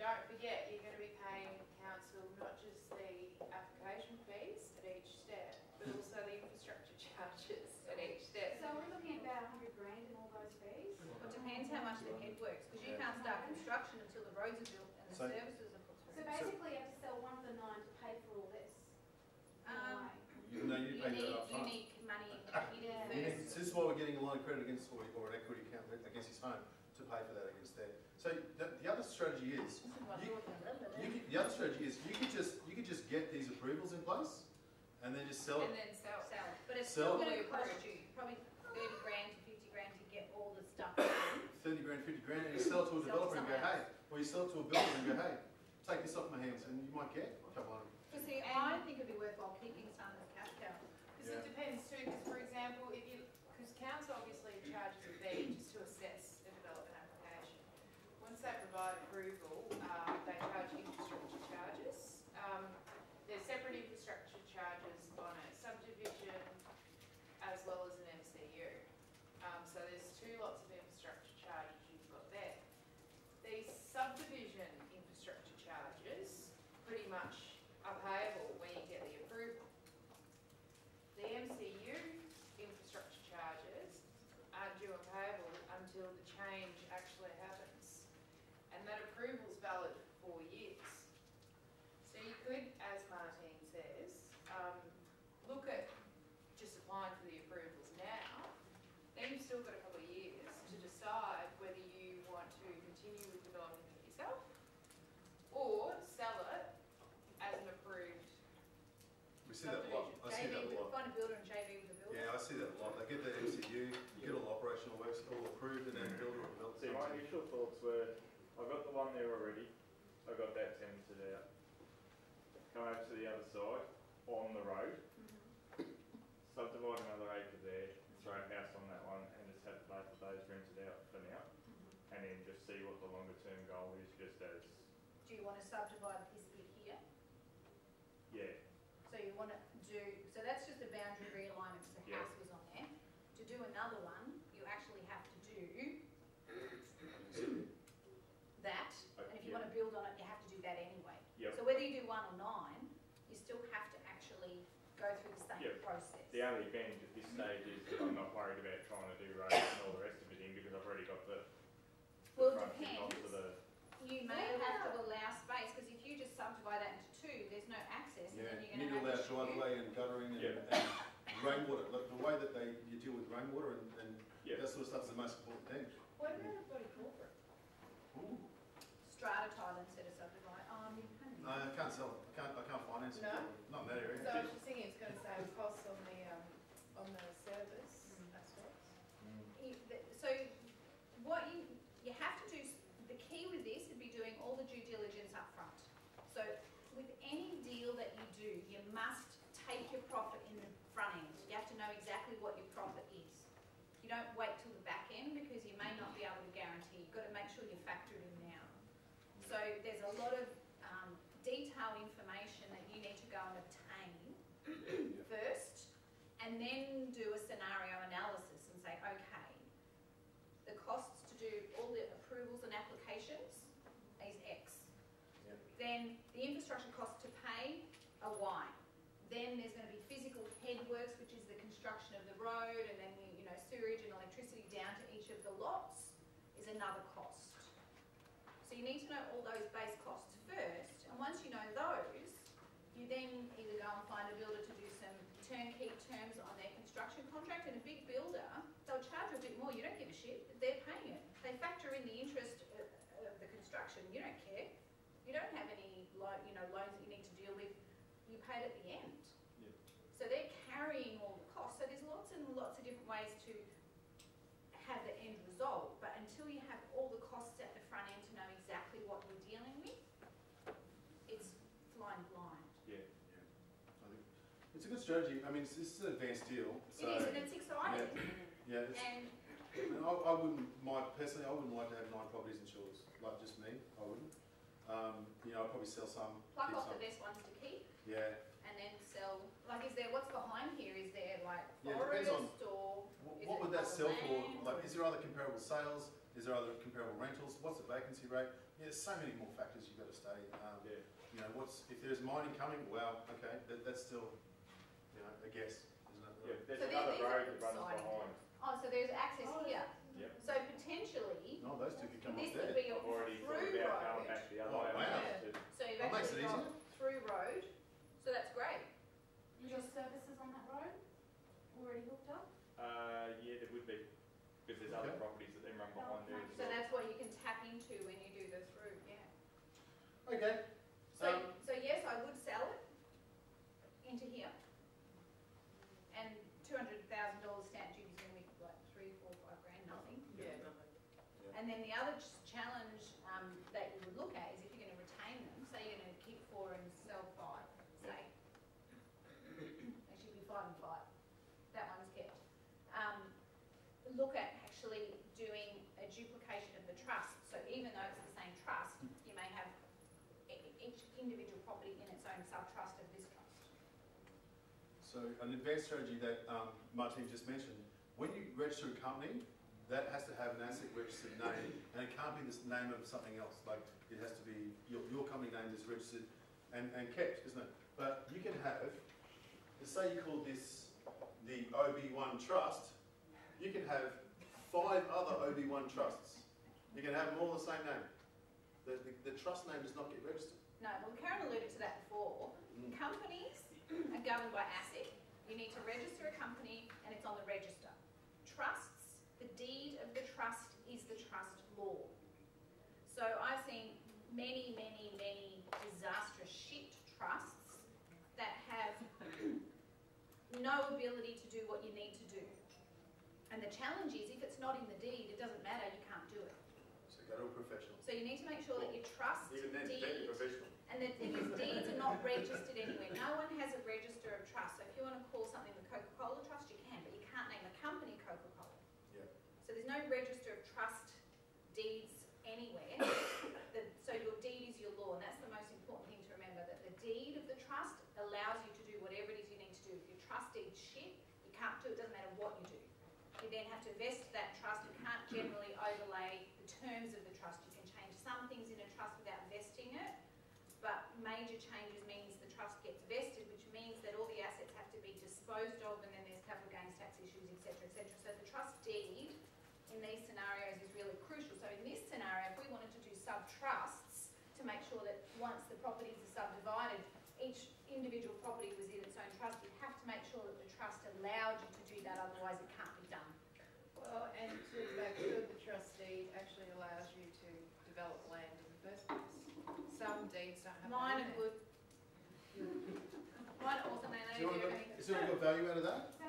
don't forget, you're gonna be paying council not just the application fees at each step, but also the infrastructure charges at each step. So we're looking at about a hundred grand in all those fees? Well, it depends how much the head works, because you can't start construction until the roads are built and the So- services are put in. So through. basically you have to sell one of the nine to pay for all this? Um, way. You know, you You pay that need, up front. need money in You need- This is why we're getting a line of credit against, or, or an equity account against his home to pay for that against there. So the, the other strategy is, you, you could, the other strategy is, you could just, you could just get these approvals in place and then just sell it. And it. then sell. Sell, but it's Sell. still gonna cost you probably thirty grand to fifty grand to get all the stuff done. Thirty grand, fifty grand, and you sell it to a developer and go, hey, or you sell it to a builder and go, hey, take this off my hands, and you might get a couple hundred. Because see, I think it'd be worthwhile keeping some of the cash cow. Because it depends too, because for example, if you, because council obviously charges a fee just to assess a development application. Once they provide approval, uh, they charge infrastructure charges. Um, there's separate infrastructure charges on a subdivision as well as an MCU. Um, so there's two lots of infrastructure charges you've got there. These subdivision infrastructure charges pretty much are payable when you get the approval. The MCU infrastructure charges aren't due and payable until the change actually happens. And that approval's valid for four years. So you could, as Martine says, um, look at just applying for the approvals now. Then you've still got a couple of years to decide whether you want to continue with developing it yourself or sell it as an approved We see that a lot, I see that JV a lot. find a builder and JV with a builder. Yeah, I see that a lot. They get the MCU, you get all operational works, all approved, and then builder will build See, my something. initial thoughts were, I've got the one there already, I got that tenanted out. Come over to the other side, on the road, mm-hmm. subdivide another acre there, throw a house on that one, and just have both of those rented out for now. And then just see what the longer term goal is, just as, Do you want to subdivide this bit here? yeah, So you want to do, so that's just a boundary realignment, because the Yeah. house was on there. To do another one, you actually have to do that, Uh, and if you yeah. want to build on it, you have to do that anyway. Yep. So whether you do one or nine, you still have to actually go through the same Yep. process. The only advantage at this stage is that I'm not worried about trying to do roads and all the rest of it in, because I've already got the Well, it frontage onto depends. the, You may have to allow space, because if you just subdivide that into two, there's no access, and Yeah, then you you're need going to to allow have to driveway and guttering and, Yeah. and rainwater, like the way that they, you deal with rainwater and, and yeah. that sort of stuff is the most important thing. What about a body corporate? Ooh. strata title instead of subdivide. Um, you can. No, I can't sell it, I can't, I can't finance it. No? Not in that area. So I was just thinking it's gonna save costs on the, um, on the service Mm. aspects. You- the- So what you, you have to do, s- the key with this would be doing all the due diligence up front. So with any deal that you do, you must take your profit in the front end. You have to know exactly what your profit is. You don't wait till the back end because you may not be able to guarantee. You've got to make sure you factor it in now. So there's a lot of um, detailed information that you need to go and obtain Yeah. first, and then do a scenario analysis and say, okay, the costs to do all the approvals and applications is X. Yeah. Then the infrastructure costs to pay are Y. Then there's going to be physical headworks, which is the construction of the road, and then you know sewage and electricity down to each of the lots is another cost. So you need to know all those base costs first, and once you know those, you then either go and find a builder to do some turnkey terms on their construction contract, and a big builder, they'll charge a bit more, you don't give a shit, they're paying it. They factor in the interest of, the construction, you don't care. You don't have any you know, loans that you need to deal with, you pay it at the end. Yeah. So they're carrying all the costs, so there's lots and lots of different ways to have the end result, but until you have all the costs at the front end to know exactly what you're dealing with, it's flying blind. Yeah. I think It's a good strategy, I mean, this is an advanced deal, so. is, and it's exciting. Yeah, it's, And and I, I wouldn't, my, personally, I wouldn't like to have nine properties in Shores, like just me, I wouldn't. Um, you know, I'd probably sell some, pluck off the some. best ones to keep, Yeah, and then sell, like, is there, what's behind here, is there like Yeah, it depends on- forest or? What- is what it would that other sell for? Like, is there other comparable sales? Is Is there other comparable rentals? What's the vacancy rate? Yeah, there's so many more factors you've got to study. Um, Yeah. you know, what's, if there's mining coming, well, okay, that, that's still, you know, a guess, isn't it? Yeah, there's So these- another these are road that runs exciting. behind. Oh, so there's access Oh, here. Yep. So potentially, No, those two could come this up could there. be a I've already thought through about going road. back the other Oh, way. wow. I just- So you've That makes actually it got easier. through road, so that's great. Is your services on that road already hooked up? Uh, yeah, there would be, because there's other Okay. properties that then run behind there as So well. that's what you can tap into when you do the through, yeah. Okay, So, Um, so yes, I would sell it into here. And two hundred thousand dollars stamp duty is gonna be like three, four, five grand, nothing. Yeah. And then the other ch- challenge, um, that you would look at is if you're gonna retain them, say you're gonna keep four and sell five, say. Actually, it'd be five and five, that one's kept. Um, look at actually doing a duplication of the trust, so even though it's the same trust, you may have each individual property in its own sub-trust of this trust. so an advanced strategy that, um, Martine just mentioned, when you register a company, that has to have an asset registered name, and it can't be the name of something else, like, it has to be, your, your company name is registered and, and kept, isn't it? But you can have, say you call this the OB1 Trust, you can have five other OB1 trusts. You can have them all the same name. The, the, the trust name does not get registered. No, well Karen alluded to that before, Mm. companies are governed by ASIC, you need to register a company and it's on the register. Trusts, the deed of the trust is the trust law. So I've seen many, many, many disastrous shit trusts that have no ability to do what you need to do. And the challenge is, if it's not in the deed, it doesn't matter, you can't do it. So go to a professional. So you need to make sure that you trust Even then, deed professional. and the thing is, deeds are not registered anywhere. No one has a register of trust. So if you want to call something the Coca-Cola Trust, you can, but you can't name a company Coca-Cola. Yeah. So there's no register of trust deeds anywhere. The, so your deed is your law, and that's the most important thing to remember, that the deed of the trust allows you to do whatever it is you need to do. If your trust deed's shit, you can't do it, doesn't matter what you do. You then have to vest that trust. You can't generally overlay the terms of the trust. You can change some things in a trust without vesting it, but major changes means the trust gets vested, which means that all the assets have to be disposed of, and then there's capital gains tax issues, etc., etc. So the trust deed in these scenarios is really crucial. So in this scenario, if we wanted to do sub-trusts to make sure that once the properties are subdivided, each individual property was in its own trust, you have to make sure that the trust allowed you to do that, otherwise it can't be done. Well, and to make sure the trustee actually allows you to develop land in the first place. Some don't have. Mine in are good. Mine are awesome, they Do know you want to, everything. is there a good value out of that?